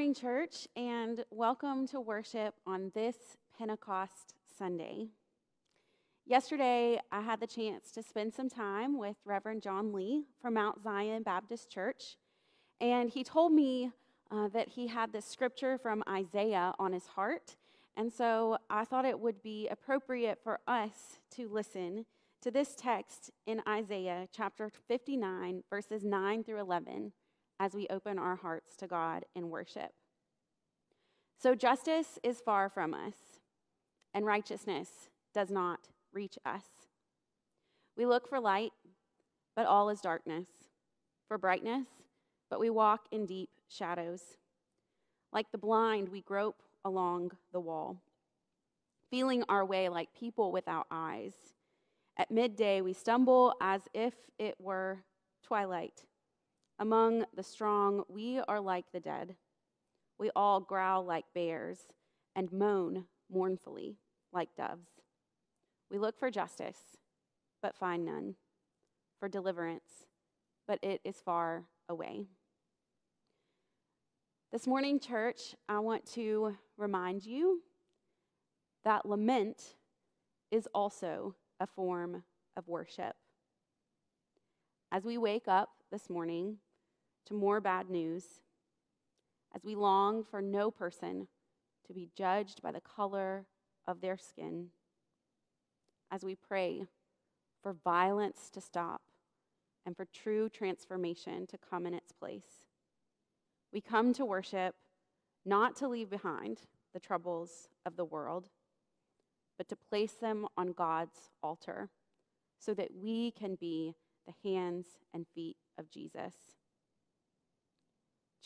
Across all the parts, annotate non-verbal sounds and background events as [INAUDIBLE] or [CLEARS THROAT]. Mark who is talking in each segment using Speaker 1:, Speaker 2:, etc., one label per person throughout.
Speaker 1: Morning, church, and welcome to worship on this Pentecost Sunday. Yesterday, I had the chance to spend some time with Reverend John Lee from Mount Zion Baptist Church, and he told me uh, that he had this scripture from Isaiah on his heart, and so I thought it would be appropriate for us to listen to this text in Isaiah chapter 59, verses 9 through 11, as we open our hearts to God in worship. So, justice is far from us, and righteousness does not reach us. We look for light, but all is darkness, for brightness, but we walk in deep shadows. Like the blind, we grope along the wall, feeling our way like people without eyes. At midday, we stumble as if it were twilight. Among the strong, we are like the dead. We all growl like bears and moan mournfully like doves. We look for justice, but find none, for deliverance, but it is far away. This morning, church, I want to remind you that lament is also a form of worship. As we wake up this morning to more bad news, as we long for no person to be judged by the color of their skin, as we pray for violence to stop and for true transformation to come in its place. We come to worship not to leave behind the troubles of the world but to place them on God's altar so that we can be the hands and feet of Jesus.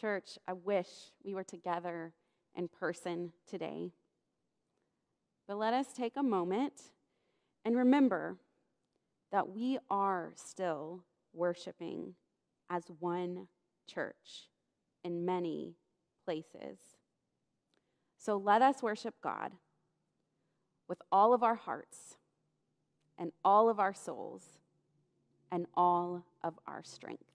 Speaker 1: Church, I wish we were together in person today. But let us take a moment and remember that we are still worshiping as one church in many places. So let us worship God with all of our hearts and all of our souls and all of our strength.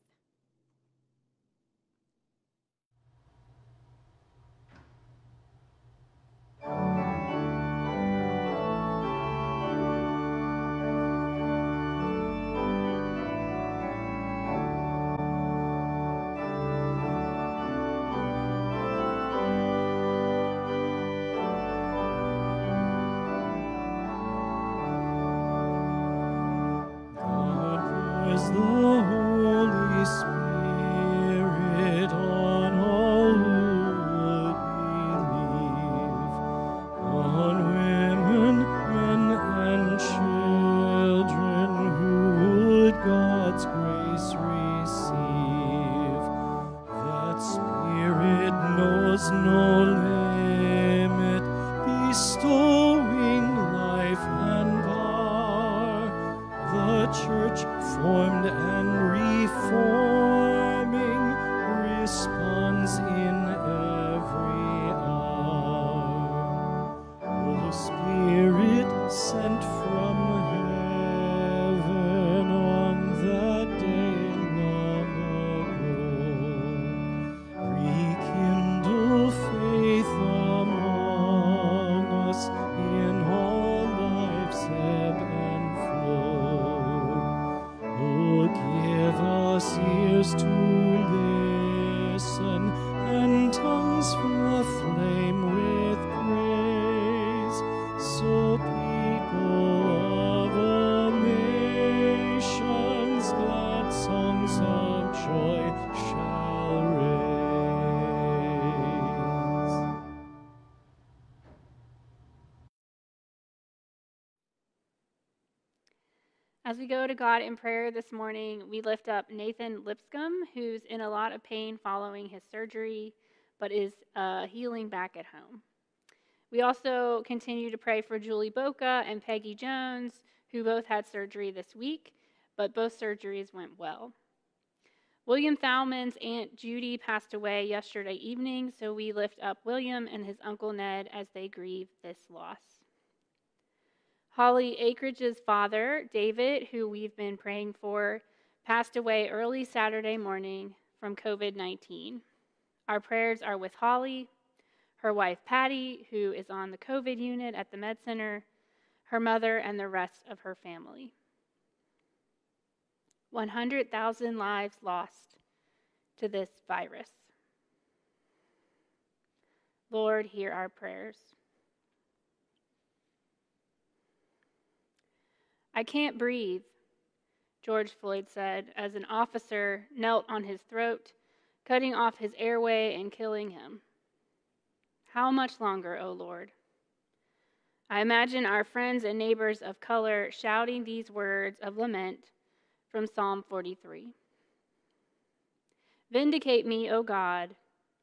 Speaker 1: the Holy Spirit.
Speaker 2: As we go to God in prayer this morning, we lift up Nathan Lipscomb, who's in a lot of pain following his surgery, but is uh, healing back at home. We also continue to pray for Julie Boca and Peggy Jones, who both had surgery this week, but both surgeries went well. William Thalman's Aunt Judy passed away yesterday evening, so we lift up William and his Uncle Ned as they grieve this loss. Holly Akeridge's father, David, who we've been praying for, passed away early Saturday morning from COVID 19. Our prayers are with Holly, her wife Patty, who is on the COVID unit at the Med Center, her mother, and the rest of her family. 100,000 lives lost to this virus. Lord, hear our prayers. I can't breathe, George Floyd said as an officer knelt on his throat, cutting off his airway and killing him. How much longer, O oh Lord? I imagine our friends and neighbors of color shouting these words of lament from Psalm 43. Vindicate me, O God,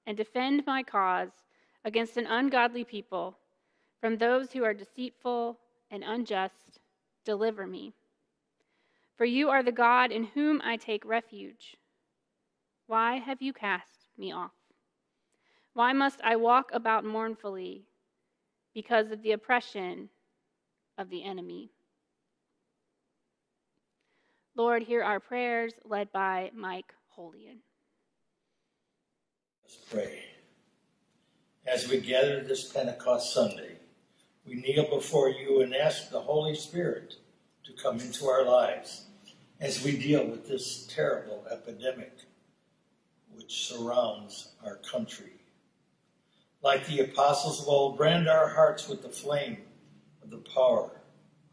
Speaker 2: and defend my cause against an ungodly people. From those who are deceitful and unjust, deliver me. For you are the God in whom I take refuge. Why have you cast me off? Why must I walk about mournfully because of the oppression of the enemy? Lord, hear our prayers led by Mike Holian.
Speaker 3: Let's pray. As we gather this Pentecost Sunday, we kneel before you and ask the Holy Spirit to come into our lives as we deal with this terrible epidemic which surrounds our country. Like the apostles of old, brand our hearts with the flame of the power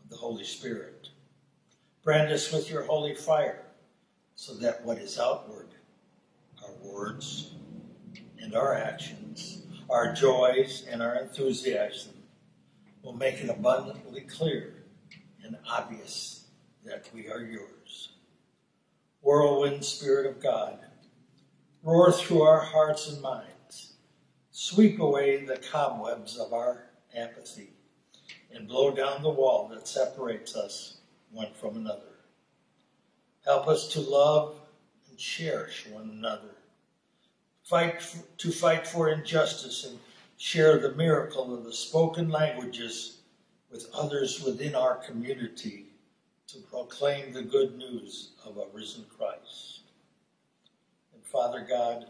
Speaker 3: of the Holy Spirit. Brand us with your holy fire so that what is outward, our words and our actions, our joys and our enthusiasm, will make it abundantly clear and obvious that we are yours. Whirlwind Spirit of God, roar through our hearts and minds, sweep away the cobwebs of our apathy, and blow down the wall that separates us one from another. Help us to love and cherish one another, fight to fight for injustice and share the miracle of the spoken languages with others within our community to proclaim the good news of a risen Christ. And Father God,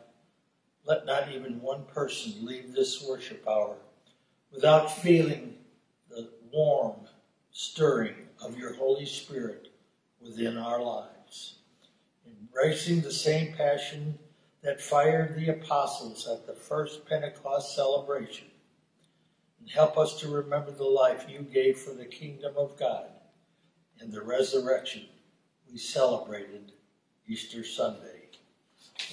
Speaker 3: let not even one person leave this worship hour without feeling the warm stirring of your Holy Spirit within our lives, embracing the same passion that fired the apostles at the first Pentecost celebration. And help us to remember the life you gave for the kingdom of God and the resurrection we celebrated Easter Sunday.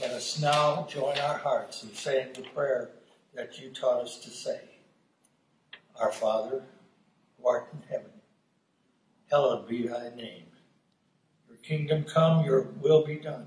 Speaker 3: Let us now join our hearts in saying the prayer that you taught us to say. Our Father, who art in heaven, hallowed be thy name. Your kingdom come, your will be done,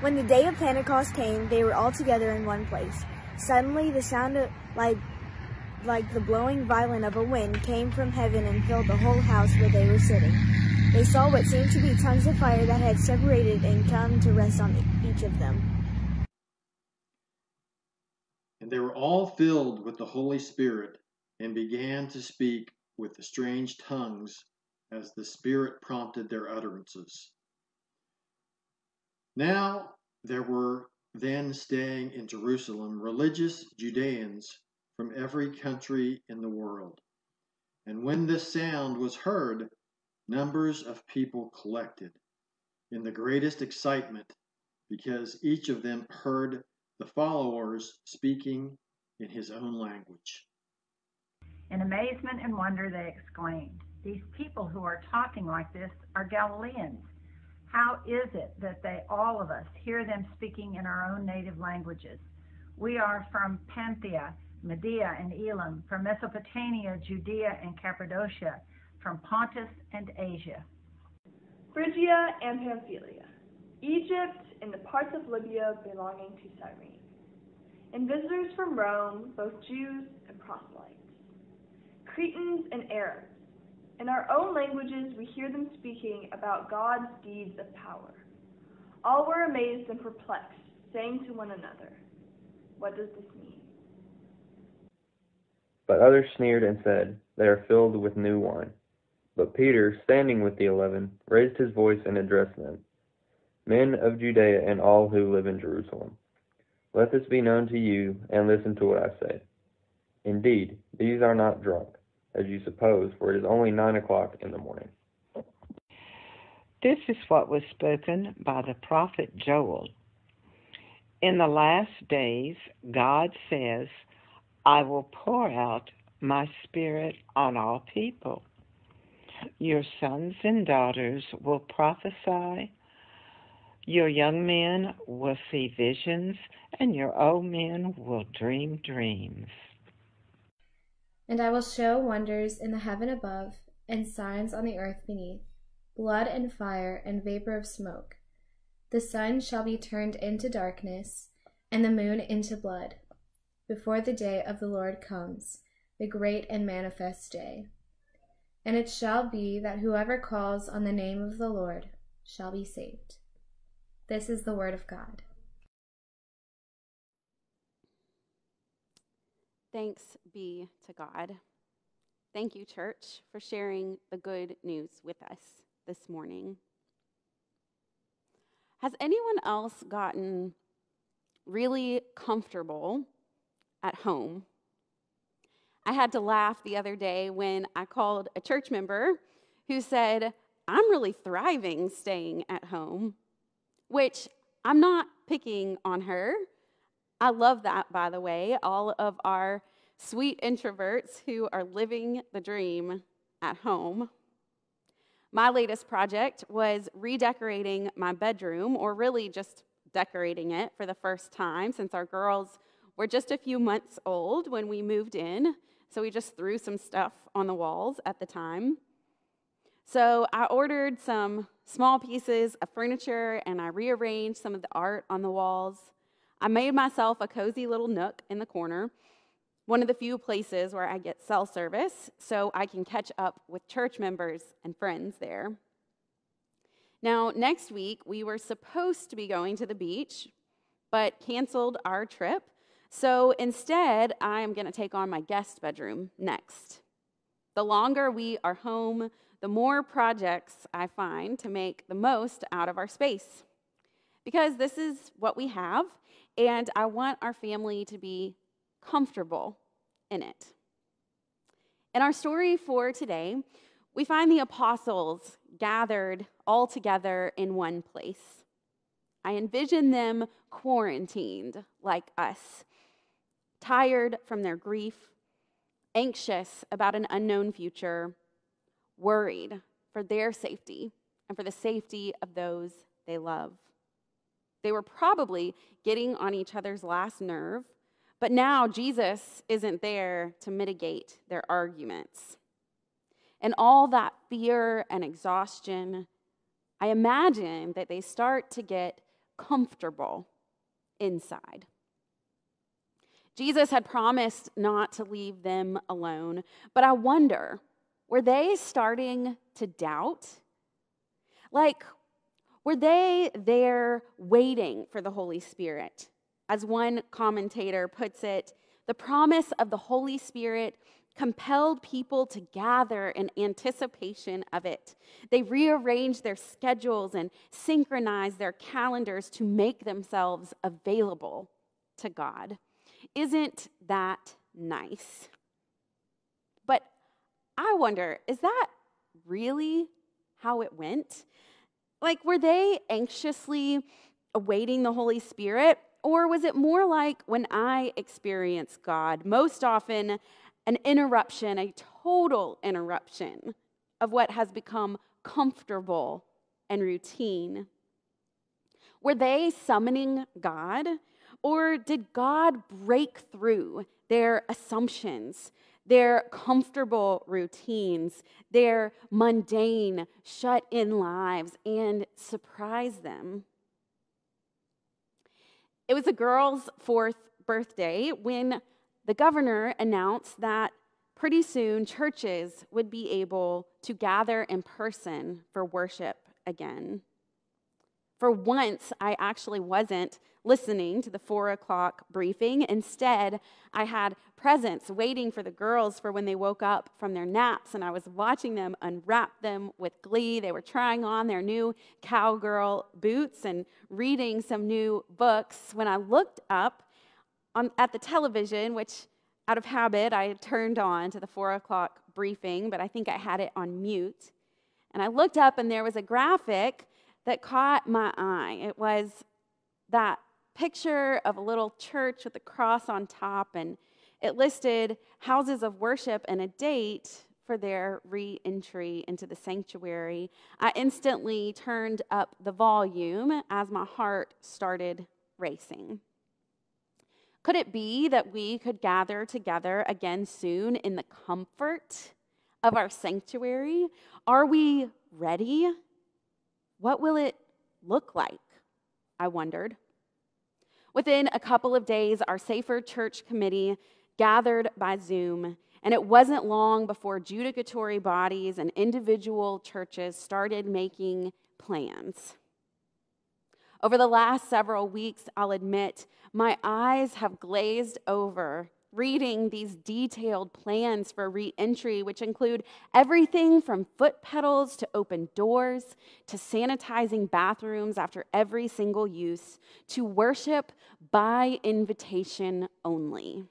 Speaker 4: When the day of Pentecost came, they were all together in one place. Suddenly, the sound of, like like the blowing violent of a wind came from heaven and filled the whole house where they were sitting. They saw what seemed to be tongues of fire that had separated and come to rest on each of them.
Speaker 5: And they were all filled with the Holy Spirit and began to speak with the strange tongues as the Spirit prompted their utterances. Now there were then staying in Jerusalem religious Judeans from every country in the world. And when this sound was heard, numbers of people collected in the greatest excitement because each of them heard the followers speaking in his own language.
Speaker 6: In amazement and wonder, they exclaimed, These people who are talking like this are Galileans how is it that they, all of us, hear them speaking in our own native languages? We are from Parthia, Media, and Elam, from Mesopotamia, Judea, and Cappadocia, from Pontus and Asia,
Speaker 7: Phrygia and Pamphylia, Egypt, and the parts of Libya belonging to Cyrene, and visitors from Rome, both Jews and proselytes, Cretans and Arabs. In our own languages, we hear them speaking about God's deeds of power. All were amazed and perplexed, saying to one another, What does this mean?
Speaker 8: But others sneered and said, They are filled with new wine. But Peter, standing with the eleven, raised his voice and addressed them Men of Judea and all who live in Jerusalem, let this be known to you, and listen to what I say. Indeed, these are not drunk, as you suppose, for it is only nine o'clock in the morning.
Speaker 9: This is what was spoken by the prophet Joel. In the last days, God says, I will pour out my spirit on all people. Your sons and daughters will prophesy. Your young men will see visions, and your old men will dream dreams.
Speaker 10: And I will show wonders in the heaven above, and signs on the earth beneath blood and fire and vapor of smoke. The sun shall be turned into darkness, and the moon into blood, before the day of the Lord comes, the great and manifest day. And it shall be that whoever calls on the name of the Lord shall be saved. This is the word of God.
Speaker 1: Thanks be to God. Thank you, church, for sharing the good news with us this morning. Has anyone else gotten really comfortable at home? I had to laugh the other day when I called a church member who said, I'm really thriving staying at home, which I'm not picking on her. I love that, by the way, all of our sweet introverts who are living the dream at home. My latest project was redecorating my bedroom, or really just decorating it for the first time since our girls were just a few months old when we moved in. So we just threw some stuff on the walls at the time. So I ordered some small pieces of furniture and I rearranged some of the art on the walls. I made myself a cozy little nook in the corner, one of the few places where I get cell service, so I can catch up with church members and friends there. Now, next week, we were supposed to be going to the beach, but canceled our trip. So instead, I am going to take on my guest bedroom next. The longer we are home, the more projects I find to make the most out of our space. Because this is what we have, and I want our family to be comfortable in it. In our story for today, we find the apostles gathered all together in one place. I envision them quarantined like us, tired from their grief, anxious about an unknown future, worried for their safety and for the safety of those they love. They were probably getting on each other's last nerve, but now Jesus isn't there to mitigate their arguments. And all that fear and exhaustion, I imagine that they start to get comfortable inside. Jesus had promised not to leave them alone, but I wonder were they starting to doubt? Like, were they there waiting for the Holy Spirit? As one commentator puts it, the promise of the Holy Spirit compelled people to gather in anticipation of it. They rearranged their schedules and synchronized their calendars to make themselves available to God. Isn't that nice? But I wonder, is that really how it went? Like, were they anxiously awaiting the Holy Spirit? Or was it more like when I experience God, most often an interruption, a total interruption of what has become comfortable and routine? Were they summoning God? Or did God break through their assumptions, their comfortable routines, their mundane, shut in lives, and surprise them? It was a girl's fourth birthday when the governor announced that pretty soon churches would be able to gather in person for worship again. For once, I actually wasn't listening to the four o'clock briefing. Instead, I had presents waiting for the girls for when they woke up from their naps, and I was watching them unwrap them with glee. They were trying on their new cowgirl boots and reading some new books. When I looked up on, at the television, which out of habit I had turned on to the four o'clock briefing, but I think I had it on mute. And I looked up, and there was a graphic that caught my eye. It was that picture of a little church with a cross on top, and it listed houses of worship and a date for their re entry into the sanctuary. I instantly turned up the volume as my heart started racing. Could it be that we could gather together again soon in the comfort of our sanctuary? Are we ready? What will it look like? I wondered. Within a couple of days, our Safer Church Committee gathered by Zoom, and it wasn't long before judicatory bodies and individual churches started making plans. Over the last several weeks, I'll admit, my eyes have glazed over reading these detailed plans for reentry, which include everything from foot pedals to open doors to sanitizing bathrooms after every single use to worship by invitation only.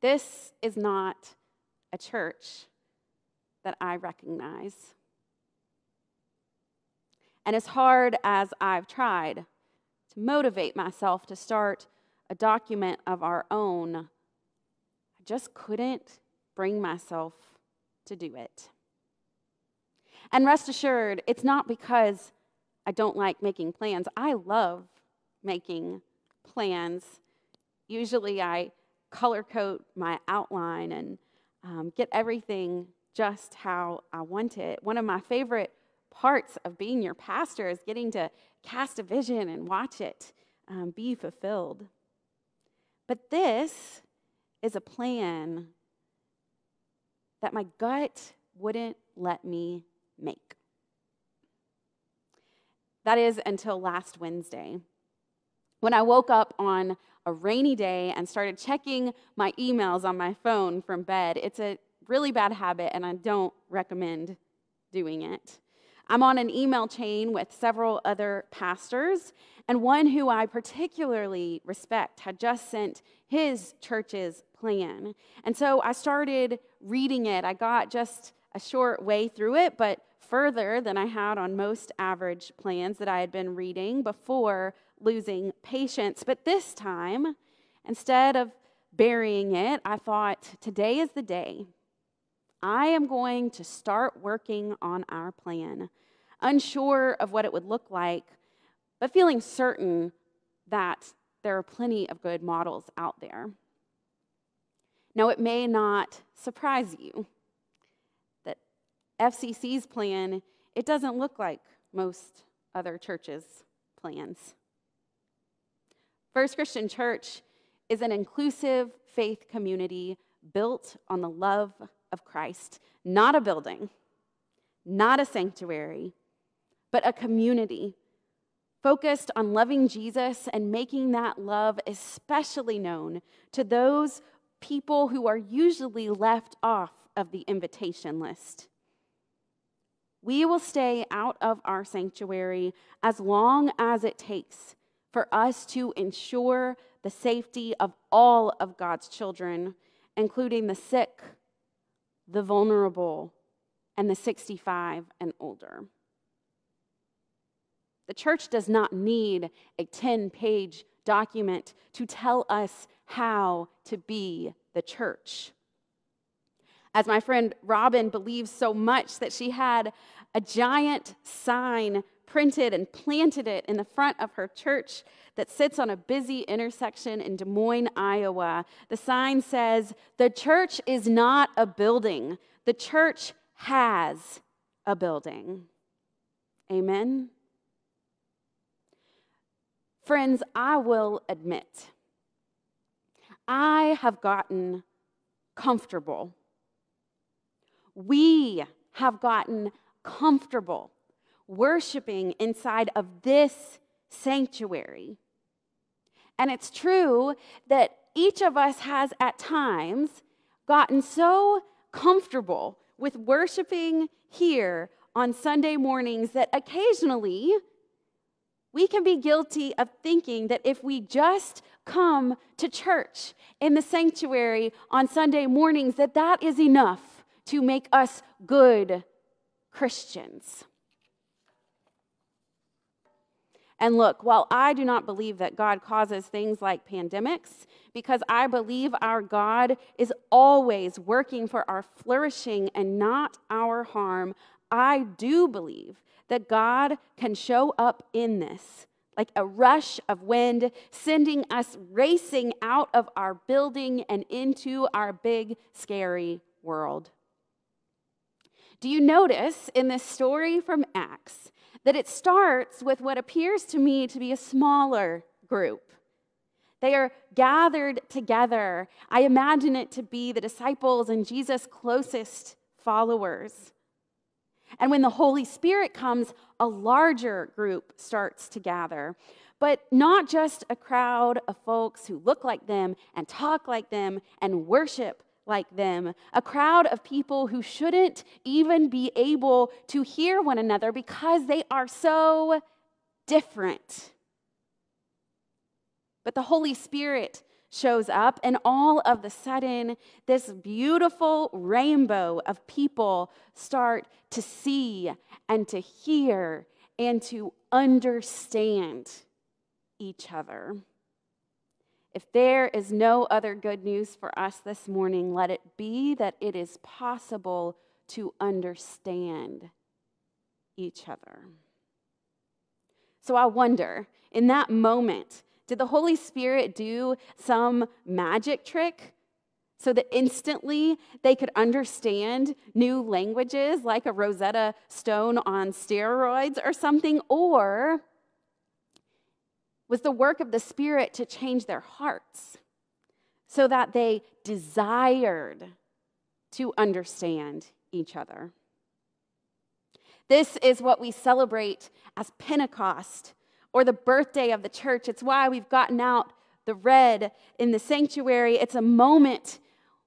Speaker 1: This is not a church that I recognize. And as hard as I've tried to motivate myself to start a document of our own, I just couldn't bring myself to do it. And rest assured, it's not because I don't like making plans. I love making plans. Usually, I color code my outline and um, get everything just how I want it. One of my favorite parts of being your pastor is getting to cast a vision and watch it um, be fulfilled. But this is a plan that my gut wouldn't let me make. That is until last Wednesday. When I woke up on a rainy day and started checking my emails on my phone from bed, it's a really bad habit, and I don't recommend doing it. I'm on an email chain with several other pastors, and one who I particularly respect had just sent his church's plan. And so I started reading it. I got just a short way through it, but further than I had on most average plans that I had been reading before losing patience. But this time, instead of burying it, I thought, today is the day. I am going to start working on our plan unsure of what it would look like, but feeling certain that there are plenty of good models out there. Now, it may not surprise you that FCC's plan, it doesn't look like most other churches' plans. First Christian Church is an inclusive faith community built on the love of Christ, not a building, not a sanctuary, but a community focused on loving Jesus and making that love especially known to those people who are usually left off of the invitation list. We will stay out of our sanctuary as long as it takes for us to ensure the safety of all of God's children, including the sick, the vulnerable, and the 65 and older. The church does not need a 10 page document to tell us how to be the church. As my friend Robin believes so much that she had a giant sign printed and planted it in the front of her church that sits on a busy intersection in Des Moines, Iowa. The sign says, The church is not a building, the church has a building. Amen. Friends, I will admit, I have gotten comfortable. We have gotten comfortable worshiping inside of this sanctuary. And it's true that each of us has at times gotten so comfortable with worshiping here on Sunday mornings that occasionally we can be guilty of thinking that if we just come to church in the sanctuary on Sunday mornings that that is enough to make us good Christians. And look, while I do not believe that God causes things like pandemics, because I believe our God is always working for our flourishing and not our harm, I do believe that God can show up in this like a rush of wind, sending us racing out of our building and into our big, scary world. Do you notice in this story from Acts that it starts with what appears to me to be a smaller group. They are gathered together. I imagine it to be the disciples and Jesus' closest followers. And when the Holy Spirit comes, a larger group starts to gather. But not just a crowd of folks who look like them and talk like them and worship like them, a crowd of people who shouldn't even be able to hear one another because they are so different. But the Holy Spirit shows up, and all of the sudden, this beautiful rainbow of people start to see and to hear and to understand each other. If there is no other good news for us this morning, let it be that it is possible to understand each other. So I wonder, in that moment, did the Holy Spirit do some magic trick so that instantly they could understand new languages like a Rosetta Stone on steroids or something? Or was the work of the Spirit to change their hearts so that they desired to understand each other. This is what we celebrate as Pentecost or the birthday of the church. It's why we've gotten out the red in the sanctuary. It's a moment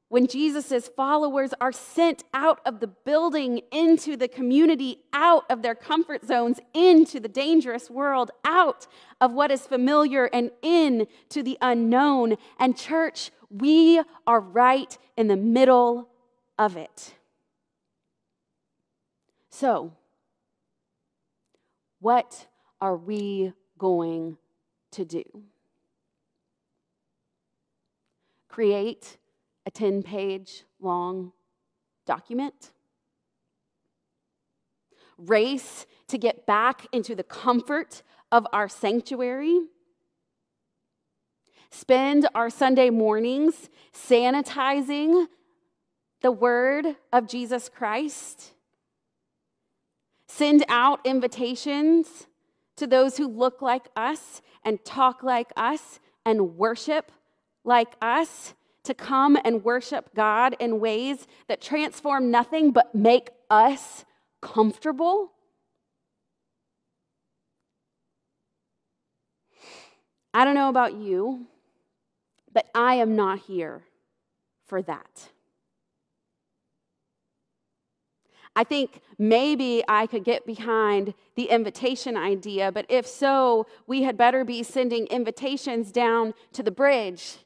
Speaker 1: when Jesus' followers are sent out of the building into the community, out of their comfort zones, into the dangerous world, out of what is familiar and into the unknown. And, church, we are right in the middle of it. So, what are we going to do? Create a 10 page long document. Race to get back into the comfort of our sanctuary. Spend our Sunday mornings sanitizing the word of Jesus Christ. Send out invitations to those who look like us and talk like us and worship like us to come and worship God in ways that transform nothing but make us comfortable? I don't know about you, but I am not here for that. I think maybe I could get behind the invitation idea, but if so, we had better be sending invitations down to the bridge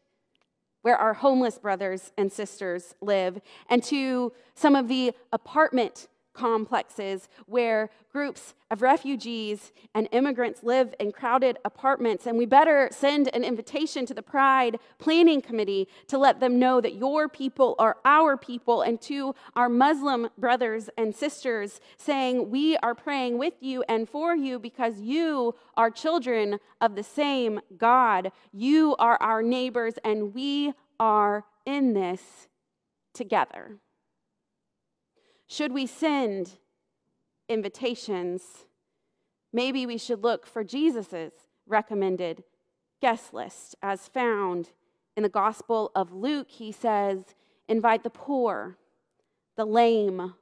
Speaker 1: where our homeless brothers and sisters live, and to some of the apartment complexes where groups of refugees and immigrants live in crowded apartments. And we better send an invitation to the Pride Planning Committee to let them know that your people are our people, and to our Muslim brothers and sisters, saying, We are praying with you and for you because you are children of the same God. You are our neighbors, and we are in this together. Should we send invitations? Maybe we should look for Jesus's recommended guest list as found in the Gospel of Luke. He says, invite the poor, the lame,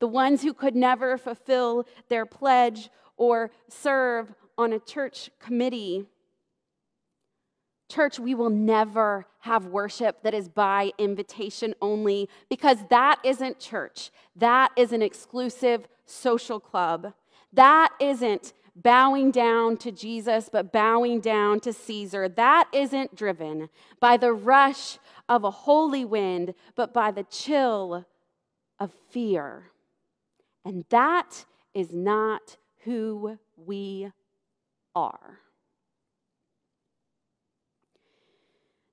Speaker 1: the ones who could never fulfill their pledge or serve on a church committee. Church, we will never have worship that is by invitation only because that isn't church. That is an exclusive social club. That isn't bowing down to Jesus, but bowing down to Caesar. That isn't driven by the rush of a holy wind, but by the chill of fear. And that is not who we are.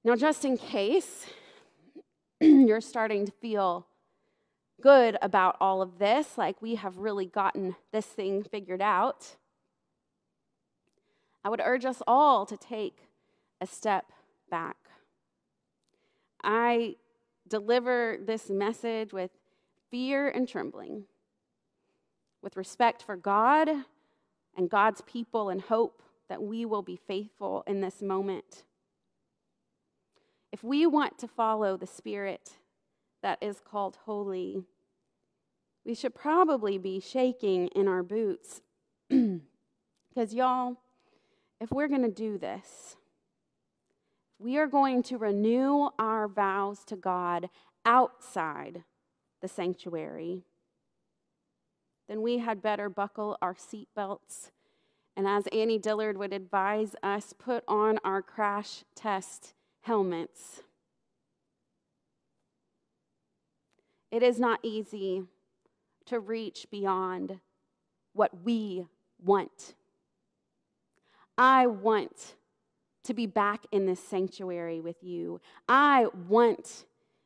Speaker 1: Now, just in case [CLEARS THROAT] you're starting to feel good about all of this, like we have really gotten this thing figured out, I would urge us all to take a step back. I deliver this message with fear and trembling, with respect for God and God's people, and hope that we will be faithful in this moment. If we want to follow the Spirit that is called holy, we should probably be shaking in our boots. [CLEARS THROAT] Because, y'all, if we're going to do this, we are going to renew our vows to God outside the sanctuary, then we had better buckle our seatbelts. And as Annie Dillard would advise us, put on our crash test helmets. It is not easy to reach beyond what we want. I want to be back in this sanctuary with you. I want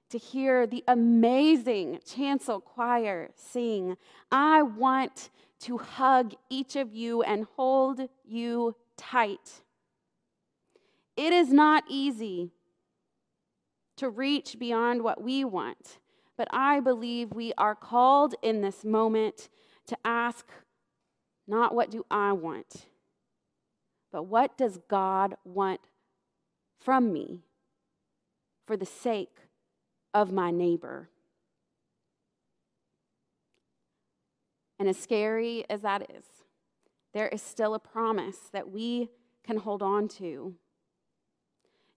Speaker 1: to hear the amazing chancel choir sing. I want to hug each of you and hold you tight. It is not easy to reach beyond what we want, but I believe we are called in this moment to ask not what do I want, but what does God want from me for the sake of my neighbor? And as scary as that is, there is still a promise that we can hold on to.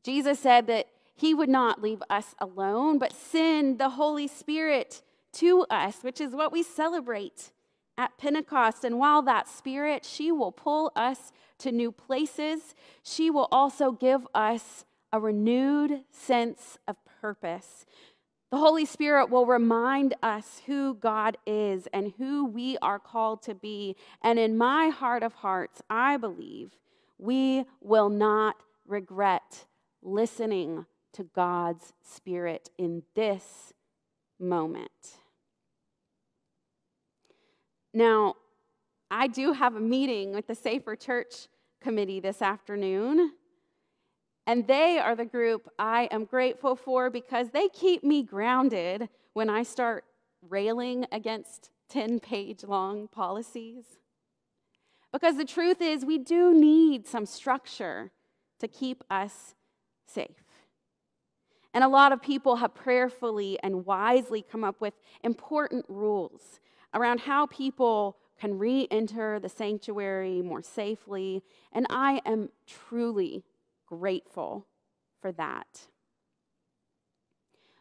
Speaker 1: Jesus said that he would not leave us alone, but send the Holy Spirit to us, which is what we celebrate at Pentecost. And while that Spirit, she will pull us to new places, she will also give us a renewed sense of purpose. The Holy Spirit will remind us who God is and who we are called to be. And in my heart of hearts, I believe we will not regret listening to God's Spirit in this moment. Now, I do have a meeting with the Safer Church Committee this afternoon. And they are the group I am grateful for because they keep me grounded when I start railing against 10 page long policies. Because the truth is, we do need some structure to keep us safe. And a lot of people have prayerfully and wisely come up with important rules around how people can re enter the sanctuary more safely. And I am truly grateful for that.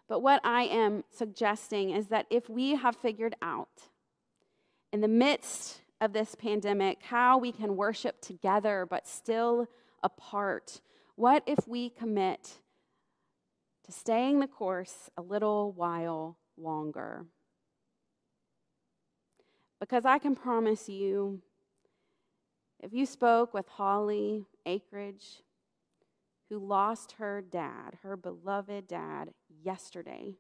Speaker 1: But what I am suggesting is that if we have figured out in the midst of this pandemic how we can worship together but still apart, what if we commit to staying the course a little while longer? Because I can promise you, if you spoke with Holly Akridge, who lost her dad, her beloved dad, yesterday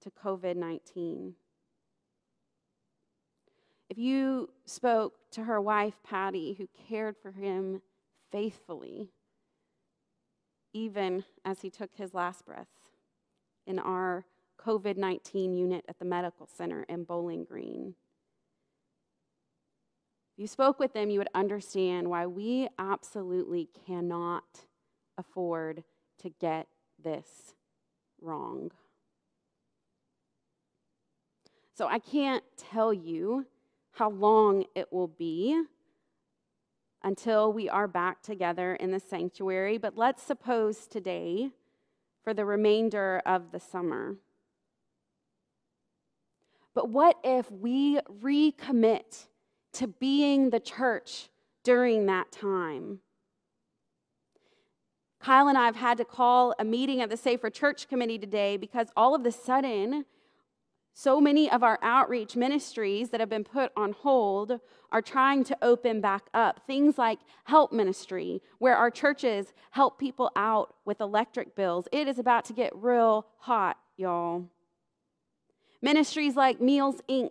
Speaker 1: to COVID 19, if you spoke to her wife, Patty, who cared for him faithfully, even as he took his last breath in our COVID 19 unit at the medical center in Bowling Green If you spoke with them, you would understand why we absolutely cannot afford to get this wrong. So I can't tell you how long it will be until we are back together in the sanctuary, but let's suppose today for the remainder of the summer. But what if we recommit to being the church during that time? Kyle and I have had to call a meeting of the Safer Church Committee today because all of a sudden, so many of our outreach ministries that have been put on hold are trying to open back up. Things like help ministry, where our churches help people out with electric bills. It is about to get real hot, y'all. Ministries like Meals Inc.,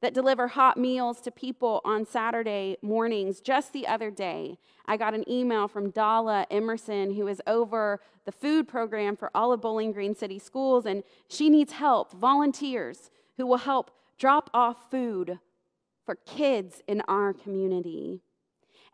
Speaker 1: that deliver hot meals to people on Saturday mornings. Just the other day, I got an email from Dala Emerson, who is over the food program for all of Bowling Green City Schools, and she needs help, volunteers who will help drop off food for kids in our community.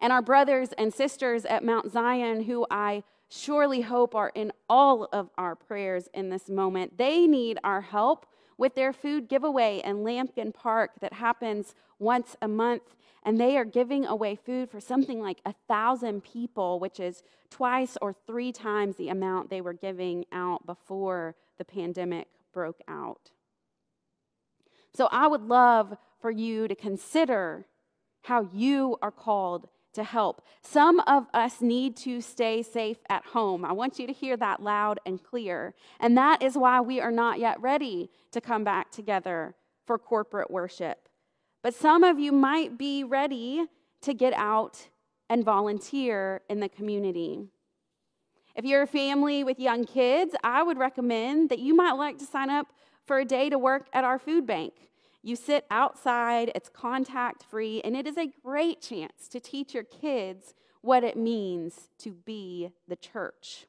Speaker 1: And our brothers and sisters at Mount Zion, who I surely hope are in all of our prayers in this moment, they need our help with their food giveaway in Lampkin Park that happens once a month. And they are giving away food for something like a thousand people, which is twice or three times the amount they were giving out before the pandemic broke out. So I would love for you to consider how you are called to help. Some of us need to stay safe at home. I want you to hear that loud and clear. And that is why we are not yet ready to come back together for corporate worship. But some of you might be ready to get out and volunteer in the community. If you're a family with young kids, I would recommend that you might like to sign up for a day to work at our food bank. You sit outside, it's contact free, and it is a great chance to teach your kids what it means to be the church.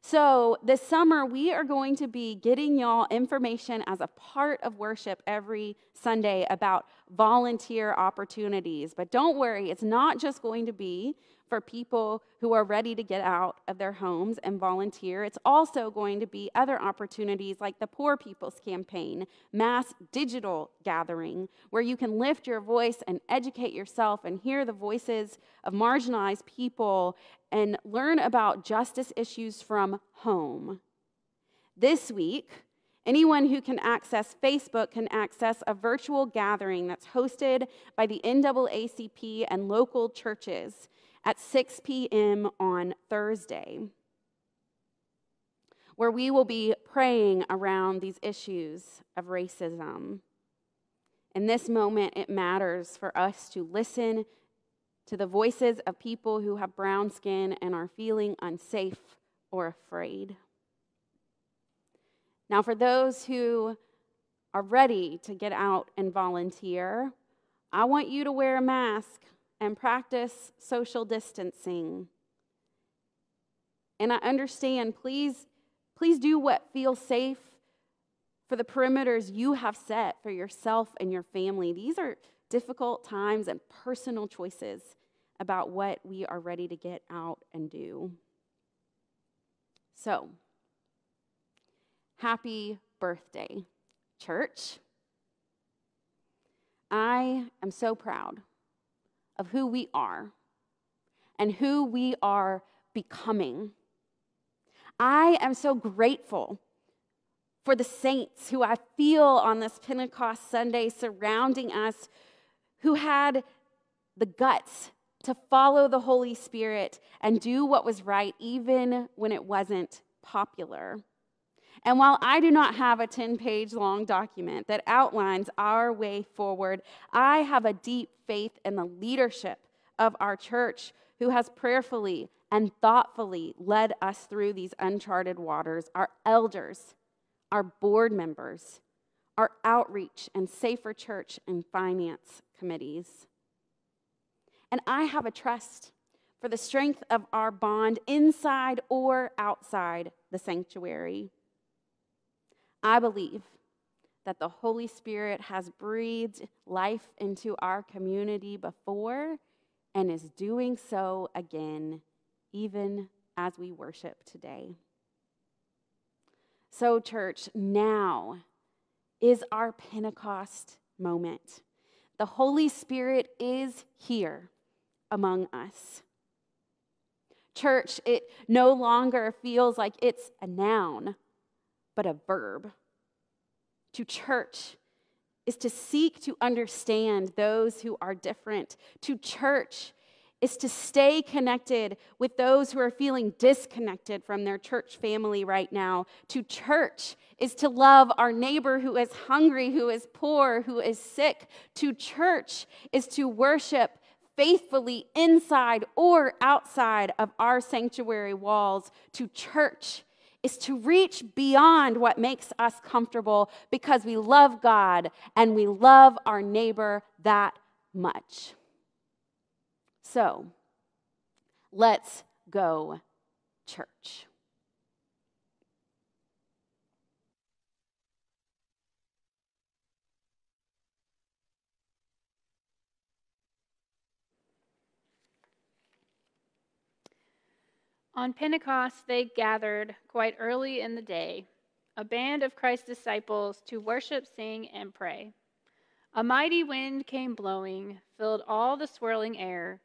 Speaker 1: So, this summer, we are going to be getting y'all information as a part of worship every Sunday about volunteer opportunities. But don't worry, it's not just going to be for people who are ready to get out of their homes and volunteer. It's also going to be other opportunities like the Poor People's Campaign, mass digital gathering, where you can lift your voice and educate yourself and hear the voices of marginalized people and learn about justice issues from home. This week, Anyone who can access Facebook can access a virtual gathering that's hosted by the NAACP and local churches at 6 p.m. on Thursday, where we will be praying around these issues of racism. In this moment, it matters for us to listen to the voices of people who have brown skin and are feeling unsafe or afraid. Now, for those who are ready to get out and volunteer, I want you to wear a mask and practice social distancing. And I understand, please, please do what feels safe for the perimeters you have set for yourself and your family. These are difficult times and personal choices about what we are ready to get out and do. So, happy birthday, church. I am so proud of who we are and who we are becoming. I am so grateful for the saints who I feel on this Pentecost Sunday surrounding us, who had the guts to follow the Holy Spirit and do what was right, even when it wasn't popular. And while I do not have a 10 page long document that outlines our way forward, I have a deep faith in the leadership of our church who has prayerfully and thoughtfully led us through these uncharted waters. Our elders, our board members, our outreach and safer church and finance committees. And I have a trust for the strength of our bond inside or outside the sanctuary. I believe that the Holy Spirit has breathed life into our community before and is doing so again, even as we worship today. So, church, now is our Pentecost moment. The Holy Spirit is here among us. Church, it no longer feels like it's a noun, but a verb. To church is to seek to understand those who are different. To church is to stay connected with those who are feeling disconnected from their church family right now. To church is to love our neighbor who is hungry, who is poor, who is sick. To church is to worship faithfully inside or outside of our sanctuary walls. To church is to reach beyond what makes us comfortable because we love God and we love our neighbor that much. So let's go, church.
Speaker 2: On Pentecost, they gathered quite early in the day, a band of Christ's disciples to worship, sing, and pray. A mighty wind came blowing, filled all the swirling air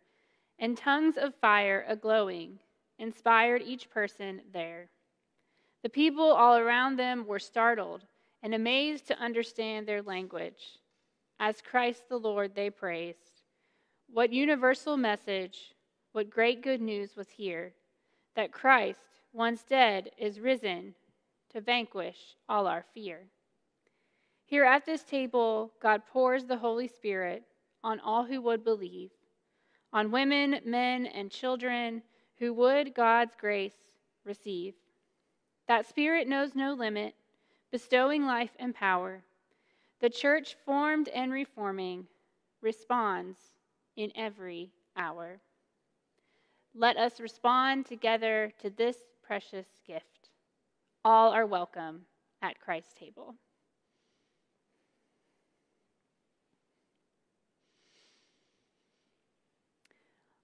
Speaker 2: and tongues of fire a glowing inspired each person there. The people all around them were startled and amazed to understand their language. As Christ the Lord they praised. What universal message, what great good news was here that Christ, once dead, is risen to vanquish all our fear. Here at this table, God pours the Holy Spirit on all who would believe on women, men, and children who would God's grace receive. That Spirit knows no limit, bestowing life and power. The church, formed and reforming, responds in every hour. Let us respond together to this precious gift. All are welcome at Christ's table.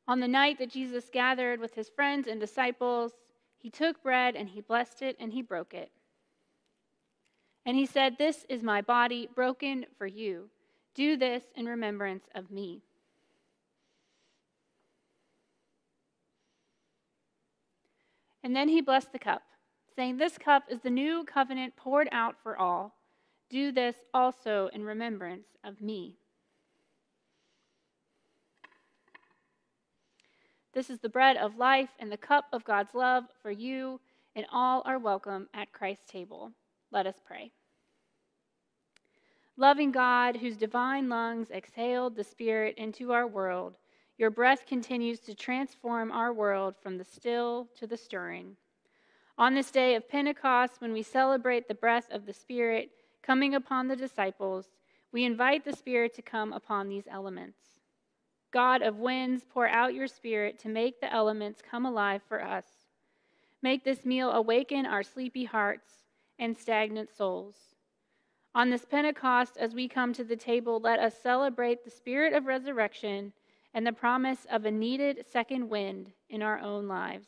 Speaker 2: On the night that Jesus gathered with his friends and disciples, he took bread and he blessed it and he broke it. And he said, This is my body broken for you. Do this in remembrance of me. And then he blessed the cup, saying, This cup is the new covenant poured out for all. Do this also in remembrance of me. This is the bread of life and the cup of God's love for you, and all are welcome at Christ's table. Let us pray. Loving God, whose divine lungs exhaled the Spirit into our world, your breath continues to transform our world from the still to the stirring. On this day of Pentecost, when we celebrate the breath of the Spirit coming upon the disciples, we invite the Spirit to come upon these elements. God of winds, pour out your spirit to make the elements come alive for us. Make this meal awaken our sleepy hearts and stagnant souls. On this Pentecost, as we come to the table, let us celebrate the spirit of resurrection and the promise of a needed second wind in our own lives.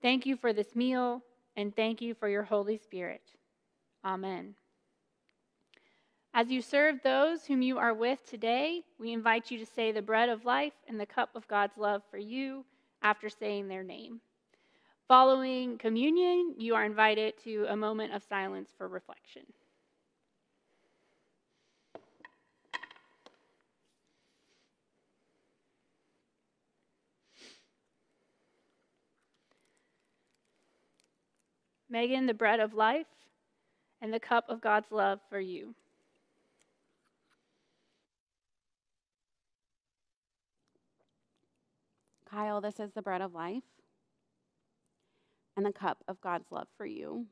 Speaker 2: Thank you for this meal, and thank you for your Holy Spirit. Amen. As you serve those whom you are with today, we invite you to say the bread of life and the cup of God's love for you after saying their name. Following communion, you are invited to a moment of silence for reflection. Megan, the bread of life and the cup of God's love for you.
Speaker 1: Kyle, this is the bread of life and the cup of God's love for you.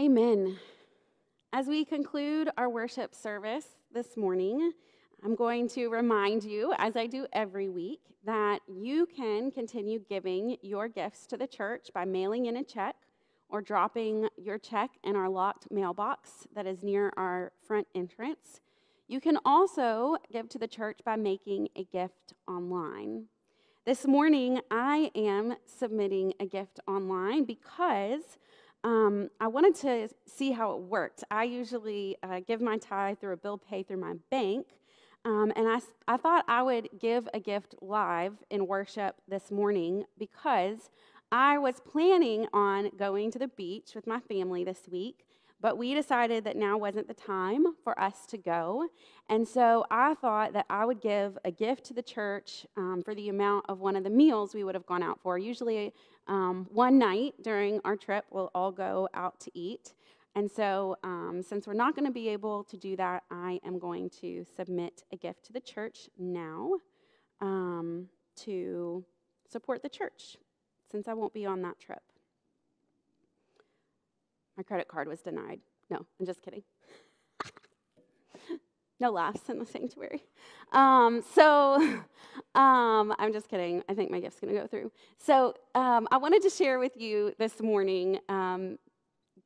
Speaker 1: Amen. As we conclude our worship service this morning, I'm going to remind you, as I do every week, that you can continue giving your gifts to the church by mailing in a check or dropping your check in our locked mailbox that is near our front entrance. You can also give to the church by making a gift online. This morning, I am submitting a gift online because um, I wanted to see how it worked. I usually uh, give my tithe through a bill pay through my bank, um, and I, I thought I would give a gift live in worship this morning because I was planning on going to the beach with my family this week, but we decided that now wasn't the time for us to go. And so I thought that I would give a gift to the church um, for the amount of one of the meals we would have gone out for. Usually, um, one night during our trip, we'll all go out to eat. And so, um, since we're not going to be able to do that, I am going to submit a gift to the church now um, to support the church since I won't be on that trip. My credit card was denied. No, I'm just kidding. No laughs in the sanctuary. Um, so [LAUGHS] um, I'm just kidding. I think my gift's going to go through. So um, I wanted to share with you this morning. Um,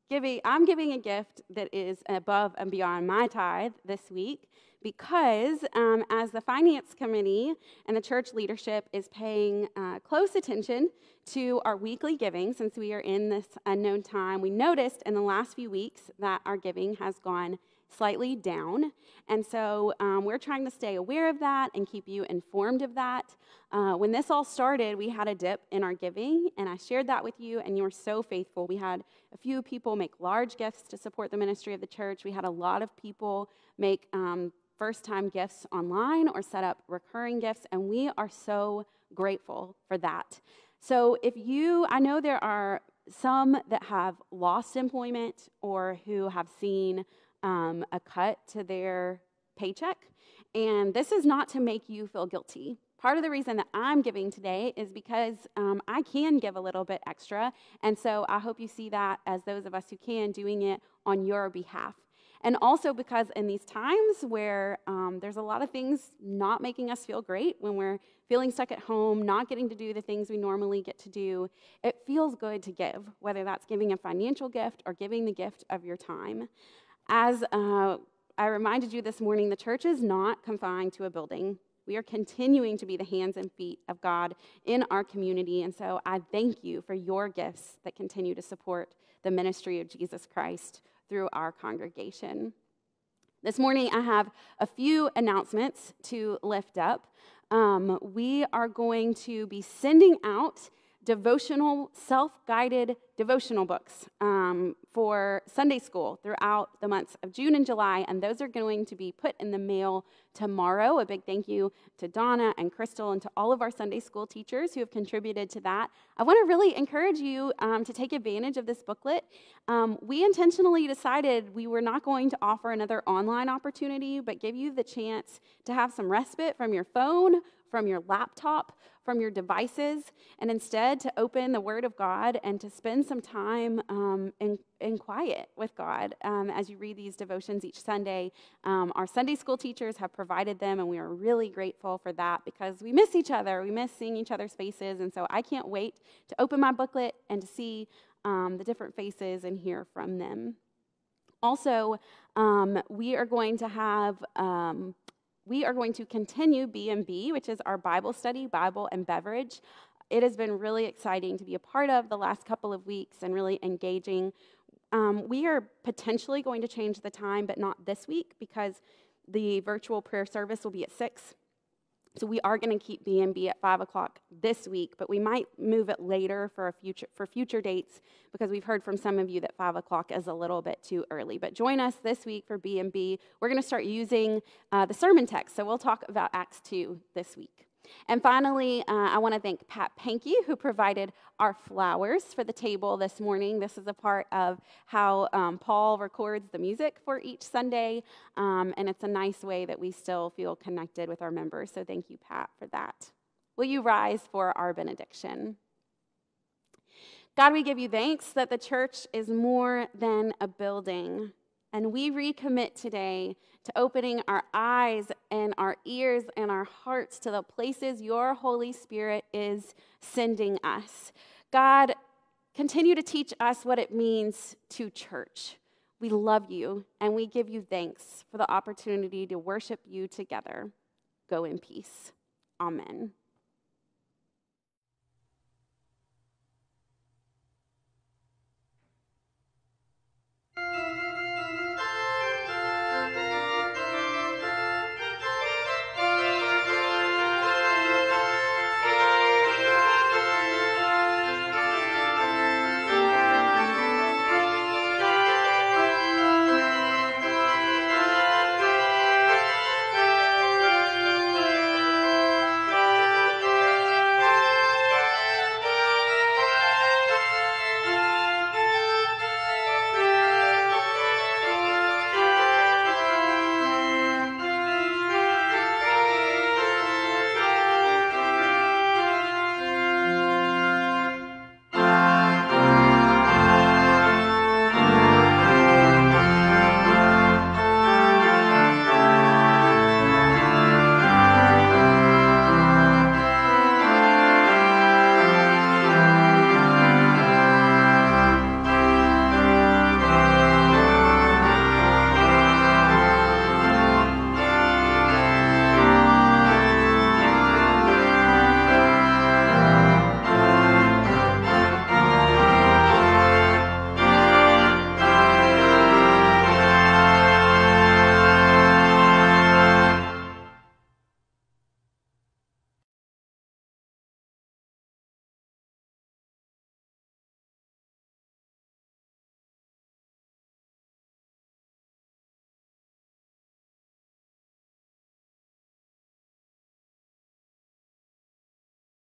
Speaker 1: giving, I'm giving a gift that is above and beyond my tithe this week because um, as the finance committee and the church leadership is paying uh, close attention to our weekly giving since we are in this unknown time we noticed in the last few weeks that our giving has gone slightly down. And so um, we're trying to stay aware of that and keep you informed of that. Uh, when this all started we had a dip in our giving and i shared that with you and you were so faithful. We had a few people make large gifts to support the ministry of the church. We had a lot of people make um, first time gifts online or set up recurring gifts, and we are so grateful for that. So, if you, I know there are some that have lost employment or who have seen um, a cut to their paycheck, and this is not to make you feel guilty. Part of the reason that I'm giving today is because um, I can give a little bit extra. And so I hope you see that as those of us who can doing it on your behalf. And also because in these times where um, there's a lot of things not making us feel great, when we're feeling stuck at home, not getting to do the things we normally get to do, it feels good to give, whether that's giving a financial gift or giving the gift of your time. As uh, I reminded you this morning, the church is not confined to a building. We are continuing to be the hands and feet of God in our community. And so I thank you for your gifts that continue to support the ministry of Jesus Christ through our congregation. This morning, I have a few announcements to lift up. Um, we are going to be sending out devotional, self guided devotional books um, for Sunday school throughout the months of June and July, and those are going to be put in the mail tomorrow. A big thank you to Donna and Crystal and to all of our Sunday school teachers who have contributed to that. I want to really encourage you um, to take advantage of this booklet. Um, we intentionally decided we were not going to offer another online opportunity, but give you the chance to have some respite from your phone from your laptop, from your devices, and instead to open the Word of God and to spend some time um, in, in quiet with God um, as you read these devotions each Sunday. Um, our Sunday school teachers have provided them, and we are really grateful for that because we miss each other. We miss seeing each other's faces, and so I can't wait to open my booklet and to see um, the different faces and hear from them. Also, um, we are going to have um, we are going to continue B&B, which is our Bible study, Bible and beverage. It has been really exciting to be a part of the last couple of weeks and really engaging. Um, we are potentially going to change the time, but not this week because the virtual prayer service will be at 6. So we are going to keep B&B at 5 o'clock this week, but we might move it later for, a future, for future dates because we've heard from some of you that 5 o'clock is a little bit too early. But join us this week for B&B. We're going to start using uh, the sermon text, so we'll talk about Acts 2 this week. And finally, uh, I want to thank Pat Pankey, who provided our flowers for the table this morning. This is a part of how um, Paul records the music for each Sunday, um, and it's a nice way that we still feel connected with our members. So thank you, Pat, for that. Will you rise for our benediction? God, we give you thanks that the church is more than a building. And we recommit today to opening our eyes and our ears and our hearts to the places your Holy Spirit is sending us. God, continue to teach us what it means to church. We love you and we give you thanks for the opportunity to worship you together. Go in peace. Amen.